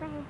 Bye.